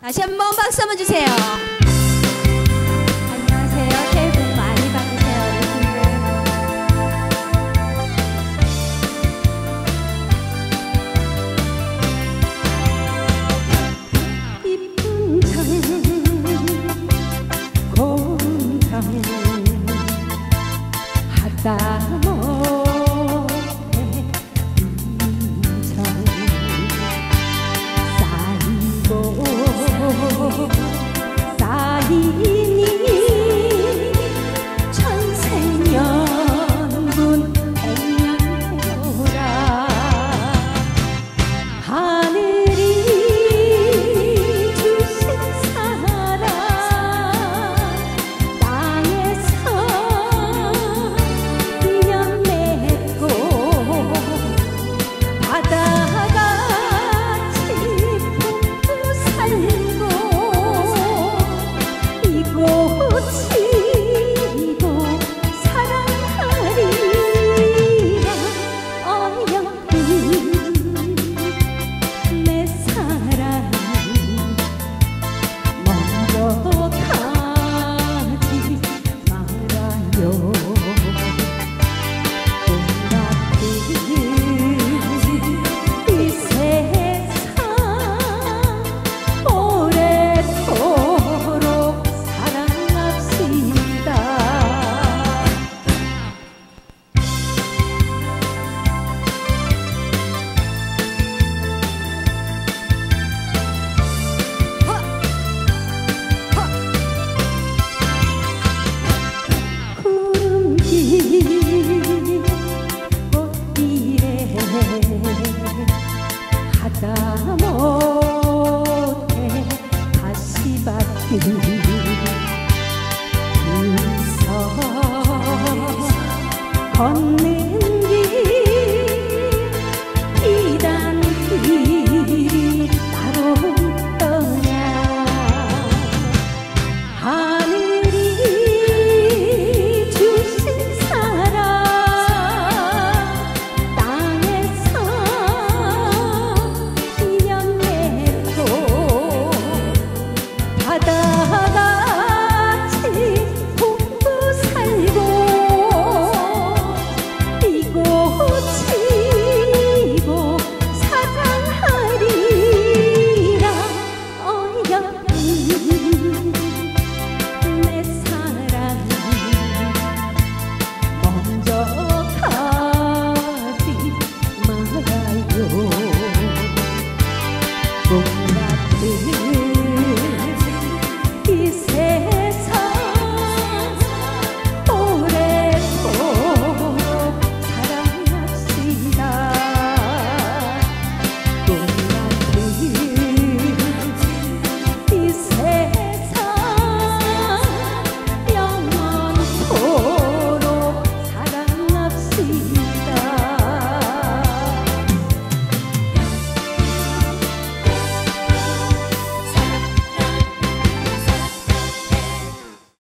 다시 한 번 박수 한번 주세요. 눈사 건네